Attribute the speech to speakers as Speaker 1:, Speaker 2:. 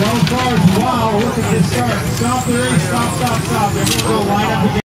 Speaker 1: No cards. Wow, look at this start. Stop the race. Stop, stop, stop. Everyone go.